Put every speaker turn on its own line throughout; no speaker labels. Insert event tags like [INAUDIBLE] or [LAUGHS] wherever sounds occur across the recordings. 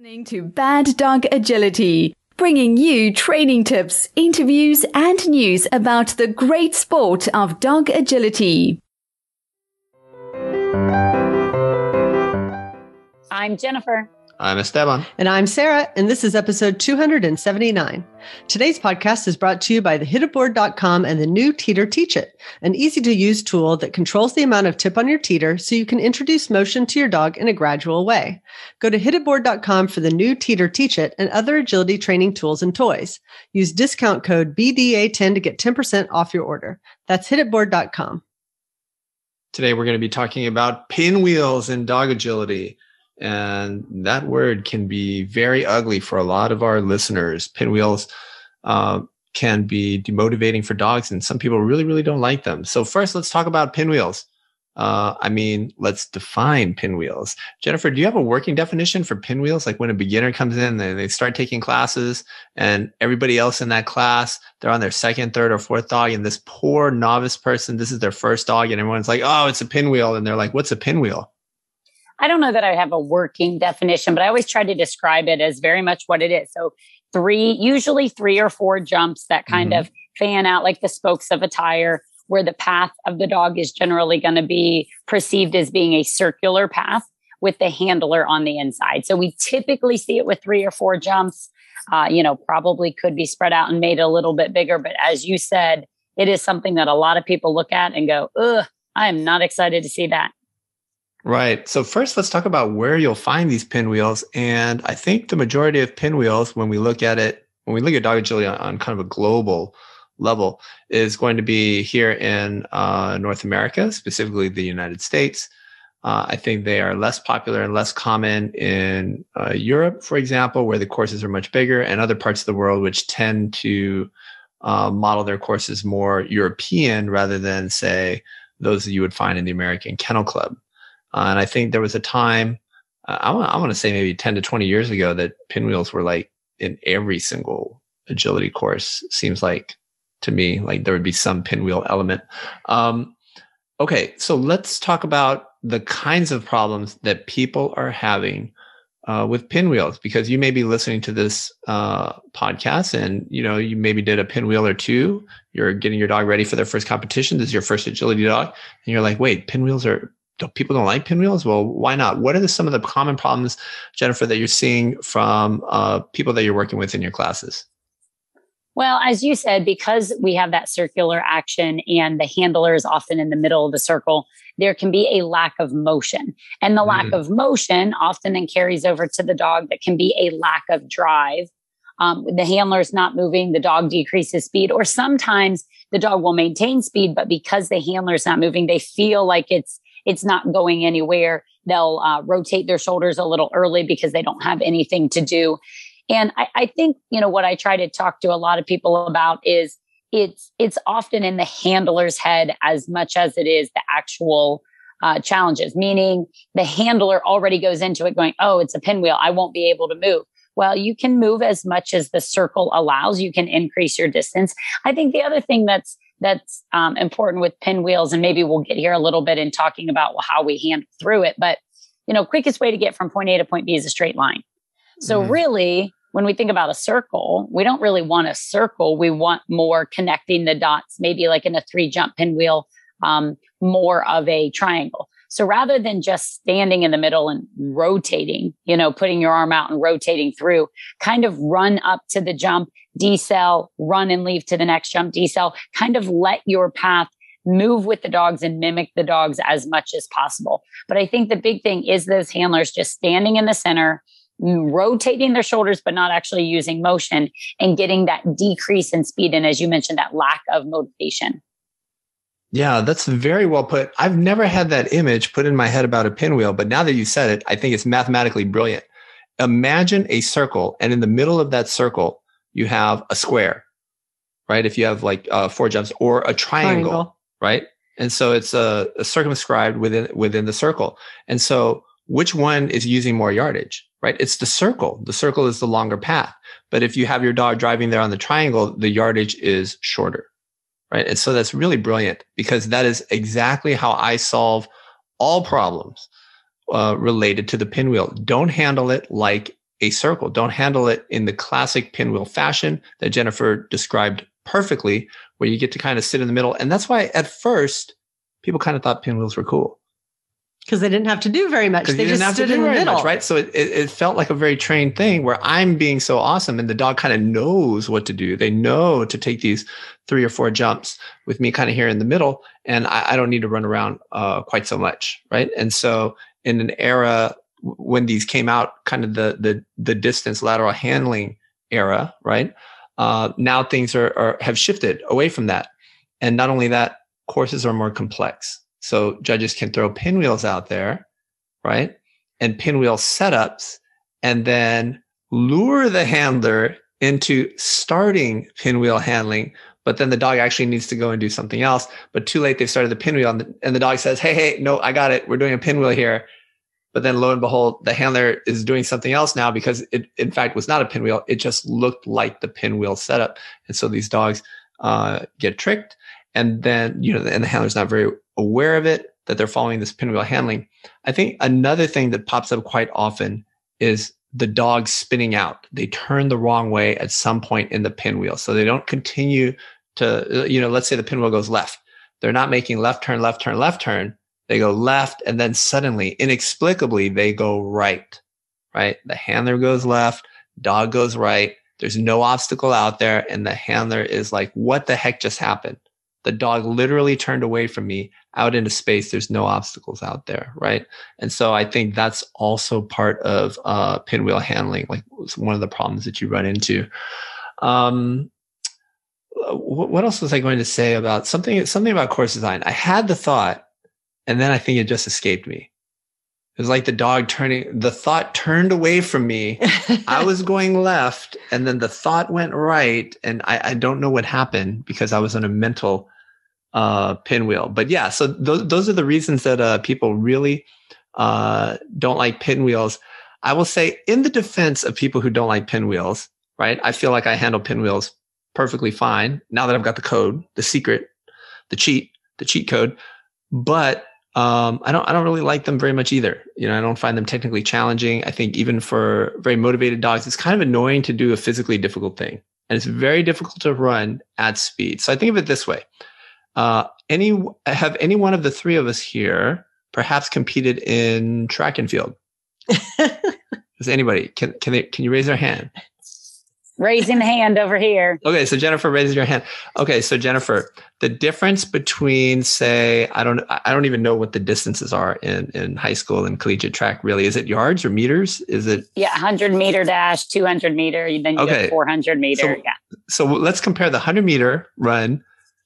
Listening to Bad Dog Agility, bringing you training tips, interviews, and news about the great sport of dog agility.
I'm Jennifer.
I'm Esteban.
And I'm Sarah, and this is episode 279. Today's podcast is brought to you by thehititboard.com and the new Teeter Teach It, an easy to use tool that controls the amount of tip on your teeter so you can introduce motion to your dog in a gradual way. Go to hititboard.com for the new Teeter Teach It and other agility training tools and toys. Use discount code BDA10 to get 10% off your order. That's hititboard.com.
Today we're going to be talking about pinwheels and dog agility. And that word can be very ugly for a lot of our listeners. Pinwheels uh, can be demotivating for dogs, and some people really, really don't like them. So, first, let's talk about pinwheels. Uh, I mean, let's define pinwheels. Jennifer, do you have a working definition for pinwheels? Like when a beginner comes in and they start taking classes, and everybody else in that class, they're on their second, third, or fourth dog, and this poor novice person, this is their first dog, and everyone's like, oh, it's a pinwheel. And they're like, what's a pinwheel?
I don't know that I have a working definition, but I always try to describe it as very much what it is. So three, usually three or four jumps that kind mm-hmm. of fan out like the spokes of a tire, where the path of the dog is generally going to be perceived as being a circular path with the handler on the inside. So we typically see it with three or four jumps. Uh, you know, probably could be spread out and made a little bit bigger. But as you said, it is something that a lot of people look at and go, ugh, I am not excited to see that.
Right. So first, let's talk about where you'll find these pinwheels. And I think the majority of pinwheels, when we look at it, when we look at dog agility on, on kind of a global level, is going to be here in uh, North America, specifically the United States. Uh, I think they are less popular and less common in uh, Europe, for example, where the courses are much bigger, and other parts of the world which tend to uh, model their courses more European rather than, say, those that you would find in the American Kennel Club. Uh, and I think there was a time, uh, I, want, want to say maybe 10 to 20 years ago, that pinwheels were like in every single agility course. Seems like to me, like there would be some pinwheel element. Um, okay, so let's talk about the kinds of problems that people are having uh, with pinwheels because you may be listening to this uh, podcast and you know you maybe did a pinwheel or two you're getting your dog ready for their first competition this is your first agility dog and you're like wait pinwheels are don't, people don't like pinwheels. Well, why not? What are the, some of the common problems, Jennifer, that you're seeing from uh, people that you're working with in your classes?
Well, as you said, because we have that circular action and the handler is often in the middle of the circle, there can be a lack of motion. And the mm. lack of motion often then carries over to the dog that can be a lack of drive. Um, the handler is not moving, the dog decreases speed, or sometimes the dog will maintain speed, but because the handler is not moving, they feel like it's it's not going anywhere. They'll uh, rotate their shoulders a little early because they don't have anything to do. And I, I think, you know, what I try to talk to a lot of people about is it's it's often in the handler's head as much as it is the actual uh, challenges. Meaning, the handler already goes into it going, "Oh, it's a pinwheel. I won't be able to move." Well, you can move as much as the circle allows. You can increase your distance. I think the other thing that's that's um, important with pinwheels, and maybe we'll get here a little bit in talking about how we handle through it. But you know, quickest way to get from point A to point B is a straight line. So mm-hmm. really, when we think about a circle, we don't really want a circle. We want more connecting the dots, maybe like in a three jump pinwheel, um, more of a triangle. So rather than just standing in the middle and rotating, you know, putting your arm out and rotating through, kind of run up to the jump, decel, run and leave to the next jump, decel, kind of let your path move with the dogs and mimic the dogs as much as possible. But I think the big thing is those handlers just standing in the center, mm, rotating their shoulders, but not actually using motion and getting that decrease in speed. And as you mentioned, that lack of motivation.
Yeah, that's very well put. I've never had that image put in my head about a pinwheel, but now that you said it, I think it's mathematically brilliant. Imagine a circle, and in the middle of that circle, you have a square, right? If you have like uh, four jumps, or a triangle, triangle. right? And so it's a, a circumscribed within within the circle. And so, which one is using more yardage, right? It's the circle. The circle is the longer path. But if you have your dog driving there on the triangle, the yardage is shorter right? And so that's really brilliant because that is exactly how I solve all problems uh, related to the pinwheel. Don't handle it like a circle. Don't handle it in the classic pinwheel fashion that Jennifer described perfectly, where you get to kind of sit in the middle. And that's why at first people kind of thought pinwheels were cool
because they didn't have to do very much. They
just
stood in the middle, much,
right? So it, it, it, felt like a very trained thing where I'm being so awesome, and the dog kind of knows what to do. They know to take these three or four jumps with me kind of here in the middle, and I, I don't need to run around uh, quite so much, right? And so in an era when these came out, kind of the the the distance lateral handling era, right? Uh, now things are, are have shifted away from that, and not only that, courses are more complex so judges can throw pinwheels out there, right? And pinwheel setups, and then lure the handler into starting pinwheel handling. But then the dog actually needs to go and do something else. But too late, they've started the pinwheel, and the, and the dog says, Hey, hey, no, I got it. We're doing a pinwheel here. But then lo and behold, the handler is doing something else now because it, in fact, was not a pinwheel. It just looked like the pinwheel setup. And so these dogs uh, get tricked. And then, you know, and the handler's not very aware of it, that they're following this pinwheel handling. I think another thing that pops up quite often is the dog spinning out. They turn the wrong way at some point in the pinwheel. So they don't continue to, you know, let's say the pinwheel goes left. They're not making left turn, left turn, left turn. They go left and then suddenly, inexplicably, they go right, right? The handler goes left, dog goes right. There's no obstacle out there. And the handler is like, what the heck just happened? The dog literally turned away from me out into space. There's no obstacles out there, right? And so I think that's also part of uh, pinwheel handling, like one of the problems that you run into. Um, what else was I going to say about something? Something about course design. I had the thought, and then I think it just escaped me. It was like the dog turning. The thought turned away from me. I [LAUGHS] was going left, and then the thought went right, and I, I don't know what happened because I was on a mental uh, pinwheel. But yeah, so those those are the reasons that uh, people really uh, don't like pinwheels. I will say, in the defense of people who don't like pinwheels, right? I feel like I handle pinwheels perfectly fine now that I've got the code, the secret, the cheat, the cheat code. But um, I don't I don't really like them very much either. You know, I don't find them technically challenging. I think even for very motivated dogs, it's kind of annoying to do a physically difficult thing, and it's very difficult to run at speed. So I think of it this way: uh, any have any one of the three of us here perhaps competed in track and field? [LAUGHS] Does anybody can can they can you raise their hand?
Raising the hand over here.
Okay, so Jennifer raises your hand. Okay, so Jennifer, the difference between say I don't I don't even know what the distances are in in high school and collegiate track really. Is it yards or meters? Is it
Yeah, 100 meter dash, 200 meter, then you okay. 400 meter,
so,
yeah.
So let's compare the 100 meter run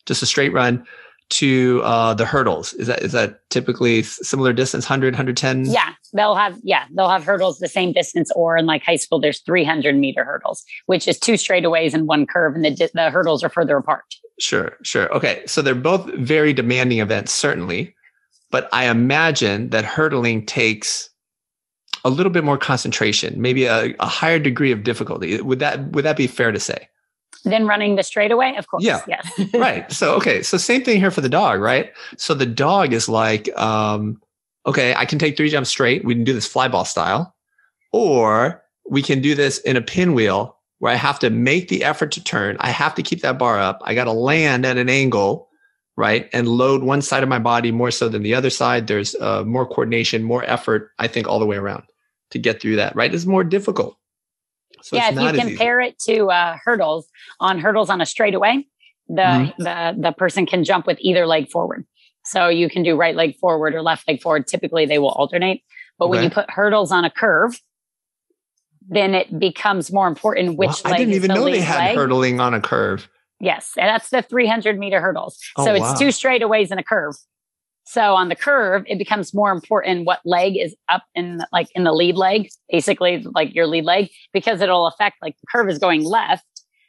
just a straight run to uh, the hurdles. Is that is that typically similar distance 100 110
yeah they'll have yeah they'll have hurdles the same distance or in like high school there's 300 meter hurdles which is two straightaways and one curve and the, the hurdles are further apart.
Sure sure. Okay so they're both very demanding events certainly but i imagine that hurdling takes a little bit more concentration maybe a, a higher degree of difficulty. Would that would that be fair to say
than running the straightaway? Of course.
Yeah.
Yes. [LAUGHS]
right. So, okay. So, same thing here for the dog, right? So, the dog is like, um, okay, I can take three jumps straight. We can do this flyball style, or we can do this in a pinwheel where I have to make the effort to turn. I have to keep that bar up. I got to land at an angle, right? And load one side of my body more so than the other side. There's uh, more coordination, more effort, I think, all the way around to get through that, right? It's more difficult.
So yeah, if you compare it to uh, hurdles, on hurdles on a straightaway, the mm-hmm. the the person can jump with either leg forward. So you can do right leg forward or left leg forward. Typically, they will alternate. But okay. when you put hurdles on a curve, then it becomes more important which leg. I
didn't even
the
know they had
leg.
hurdling on a curve.
Yes, and that's the 300 meter hurdles. Oh, so it's wow. two straightaways and a curve. So on the curve, it becomes more important what leg is up in like in the lead leg, basically like your lead leg, because it'll affect like the curve is going left.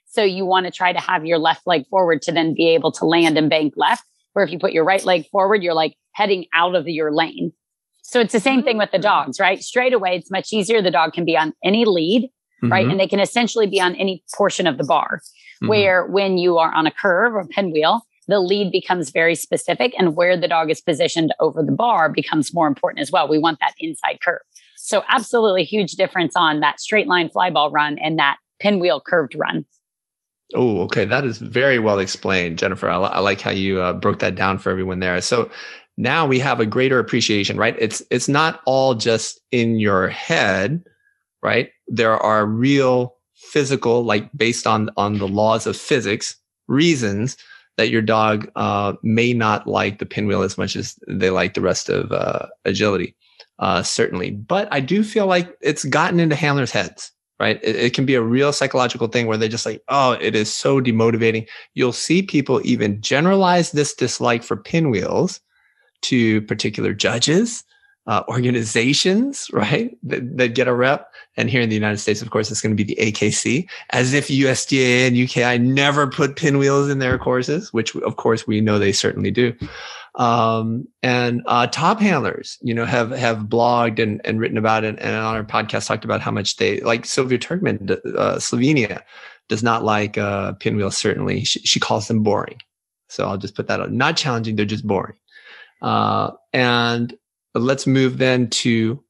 So you want to try to have your left leg forward to then be able to land and bank left. Where if you put your right leg forward, you're like heading out of your lane. So it's the same thing with the dogs, right? Straight away, it's much easier. The dog can be on any lead, mm-hmm. right? And they can essentially be on any portion of the bar. Mm-hmm. Where when you are on a curve or pinwheel, the lead becomes very specific and where the dog is positioned over the bar becomes more important as well. We want that inside curve. So absolutely huge difference on that straight line fly ball run and that pinwheel curved run.
Oh, okay. That is very well explained, Jennifer. I, I like how you uh, broke that down for everyone there. So now we have a greater appreciation, right? It's it's not all just in your head, right? There are real physical, like based on on the laws of physics, reasons that your dog uh, may not like the pinwheel as much as they like the rest of uh, agility, uh, certainly. But I do feel like it's gotten into handlers' heads right? It, it, can be a real psychological thing where they're just like, oh, it is so demotivating. You'll see people even generalize this dislike for pinwheels to particular judges, uh, organizations, [LAUGHS] right? That, that, get a rep. And here in the United States, of course, it's going to be the AKC, as if USDAA and UKI never put pinwheels in their courses, which of course we know they certainly do. Um, and uh, top handlers, you know, have have blogged and, and written about it, and on our podcast talked about how much they like. Silvia Trkman, uh, Slovenia, does not like uh, pinwheels. Certainly, she, she, calls them boring. So I'll just put that out. Not challenging; they're just boring. Uh, and let's move then to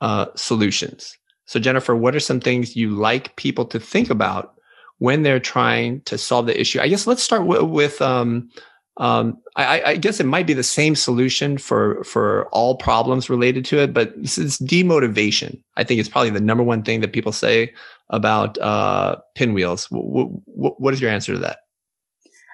uh, solutions. So Jennifer, what are some things you like people to think about when they're trying to solve the issue? I guess let's start w- with um, um, I, I, guess it might be the same solution for for all problems related to it, but it's, it's demotivation. I think it's probably the number one thing that people say about uh, pinwheels. W- w- what is your answer to that?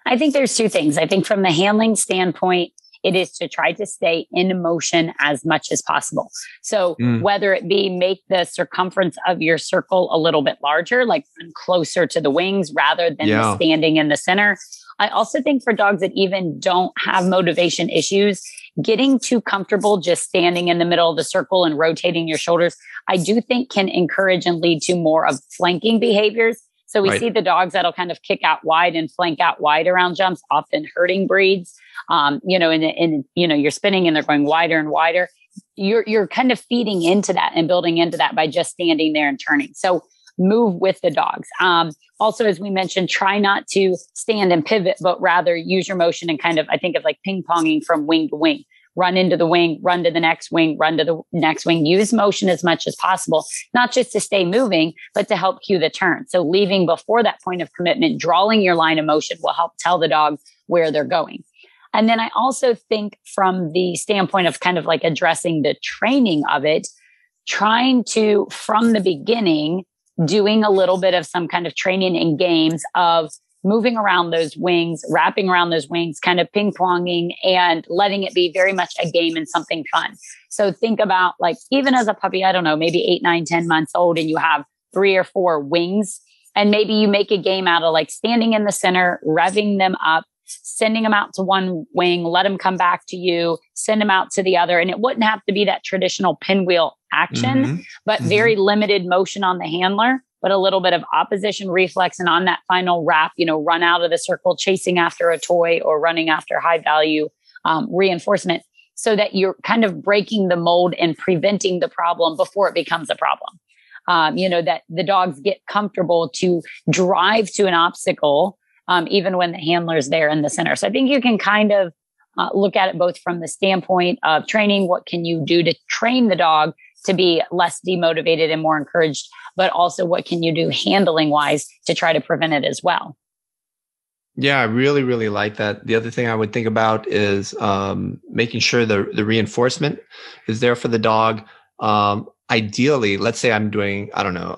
I think there's two things. I think from the handling standpoint, it is to try to stay in motion as much as possible. So mm. whether it be make the circumference of your circle a little bit larger, like closer to the wings rather than yeah. standing in the center, I also think for dogs that even don't have motivation issues, getting too comfortable just standing in the middle of the circle and rotating your shoulders, I do think can encourage and lead to more of flanking behaviors. So we right. see the dogs that'll kind of kick out wide and flank out wide around jumps, often herding breeds. Um, you know, and, and you know, you're spinning and they're going wider and wider. You're you're kind of feeding into that and building into that by just standing there and turning. So move with the dogs. Um, also, as we mentioned, try not to stand and pivot, but rather use your motion and kind of, I think of like ping ponging from wing to wing. Run into the wing, run to the next wing, run to the next wing. Use motion as much as possible, not just to stay moving, but to help cue the turn. So leaving before that point of commitment, drawing your line of motion will help tell the dog where they're going. And then I also think from the standpoint of kind of like addressing the training of it, trying to, from the beginning, doing a little bit of some kind of training in games of moving around those wings, wrapping around those wings, kind of ping ponging and letting it be very much a game and something fun. So think about like, even as a puppy, I don't know, maybe eight, nine, ten months old, and you have three or four wings. And maybe you make a game out of like standing in the center, revving them up, sending them out to one wing, let them come back to you, send them out to the other. And it wouldn't have to be that traditional pinwheel action, mm-hmm. but mm-hmm. very limited motion on the handler, but a little bit of opposition reflex. And on that final wrap, you know, run out of the circle, chasing after a toy or running after high value um, reinforcement so that you're kind of breaking the mold and preventing the problem before it becomes a problem. Um, you know, that the dogs get comfortable to drive to an obstacle, um, even when the handler's there in the center. So I think you can kind of uh, look at it both from the standpoint of training. What can you do to train the dog to be less demotivated and more encouraged, but also what can you do handling wise to try to prevent it as well?
Yeah, I really, really like that. The other thing I would think about is um, making sure the the reinforcement is there for the dog. Um, ideally, let's say I'm doing, I don't know,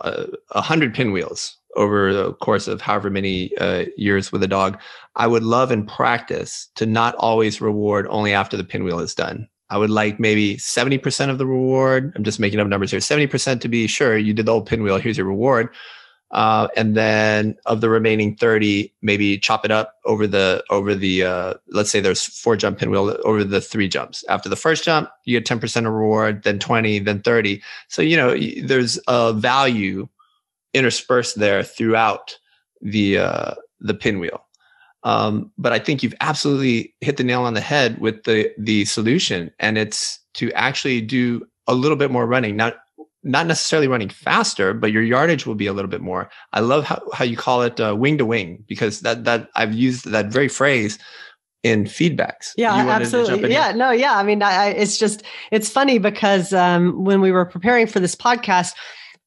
a, hundred pinwheels over the course of however many uh, years with a dog. I would love in practice to not always reward only after the pinwheel is done. I would like maybe 70% of the reward. I'm just making up numbers here. 70% to be sure you did the old pinwheel. Here's your reward. Uh, and then of the remaining 30, maybe chop it up over the, over the, uh, let's say there's four jump pinwheel over the three jumps. After the first jump, you get 10% of reward, then 20, then 30. So, you know, there's a value interspersed there throughout the, uh, the pinwheel. Um, but I think you've absolutely hit the nail on the head with the the solution, and it's to actually do a little bit more running. Not not necessarily running faster, but your yardage will be a little bit more. I love how, how you call it uh, wing to wing because that that I've used that very phrase in feedbacks.
Yeah, absolutely. Yeah, no, yeah. I mean, I, it's just it's funny because um, when we were preparing for this podcast,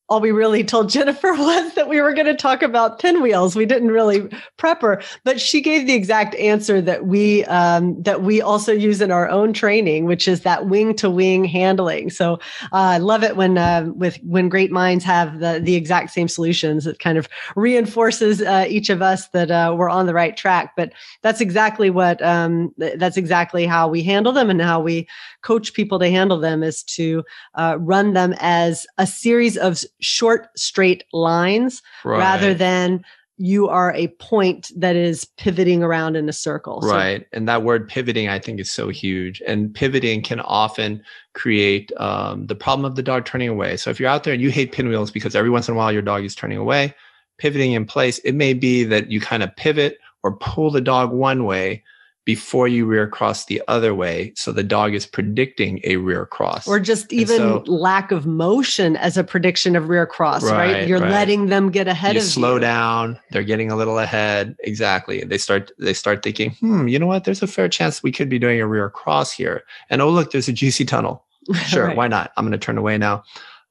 all we really told Jennifer [LAUGHS] was that we were going to talk about pinwheels. We didn't really prep her, but she gave the exact answer that we um, that we also use in our own training, which is that wing to wing handling. So uh, I love it when uh, with when great minds have the the exact same solutions. It kind of reinforces uh, each of us that uh, we're on the right track. But that's exactly what um, that's exactly how we handle them and how we coach people to handle them is to uh, run them as a series of short, straight lines right. rather than you are a point that is pivoting around in a circle.
Right. So, and that word pivoting, I think, is so huge. And pivoting can often create um, the problem of the dog turning away. So if you're out there and you hate pinwheels because every once in a while your dog is turning away, pivoting in place, it may be that you kind of pivot or pull the dog one way before you rear cross the other way. So the dog is predicting a rear cross.
Or just even so, lack of motion as a prediction of rear cross, right? right? You're right. letting them get ahead
you
of
slow
you.
down. They're getting a little ahead. Exactly. They start they start thinking, hmm, you know what? There's a fair chance we could be doing a rear cross here. And oh look, there's a juicy tunnel. [LAUGHS] Sure, right. why not? I'm going to turn away now.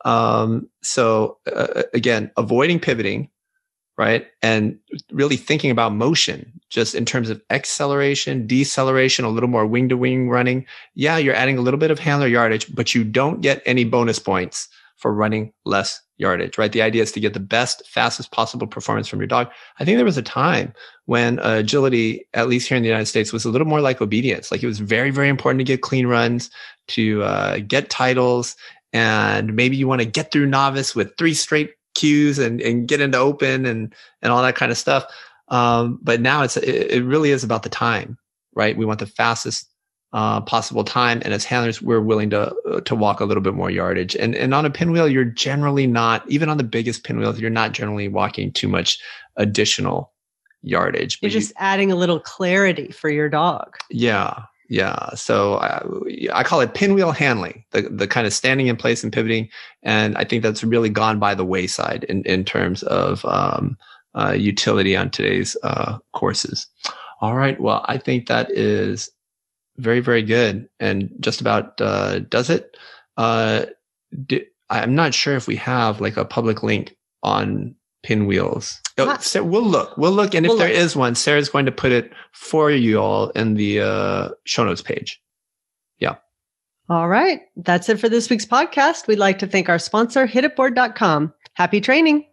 Um, so uh, again, avoiding pivoting right? And really thinking about motion just in terms of acceleration, deceleration, a little more wing to wing running. Yeah, you're adding a little bit of handler yardage, but you don't get any bonus points for running less yardage, right? The idea is to get the best, fastest possible performance from your dog. I think there was a time when uh, agility, at least here in the United States, was a little more like obedience. Like it was very, very important to get clean runs, to uh, get titles, and maybe you want to get through novice with three straight Qs and, and get into open and, and all that kind of stuff. Um, but now it's, it, it, really is about the time, right? We want the fastest uh, possible time. And as handlers, we're willing to, uh, to walk a little bit more yardage. And, and on a pinwheel, you're generally not, even on the biggest pinwheels, you're not generally walking too much additional yardage.
You're just you, adding a little clarity for your dog.
Yeah. Yeah. So I, I, call it pinwheel handling, the, the kind of standing in place and pivoting. And I think that's really gone by the wayside in, in terms of um, uh, utility on today's uh, courses. All right. Well, I think that is very, very good and just about uh, does it. Uh, I'm not sure if we have like a public link on pinwheels. Oh, so we'll look. We'll look, and if we'll there look. is one, Sarah's going to put it for you all in the uh, show notes page. Yeah.
All right. That's it for this week's podcast. We'd like to thank our sponsor, hititboard.com. Happy training.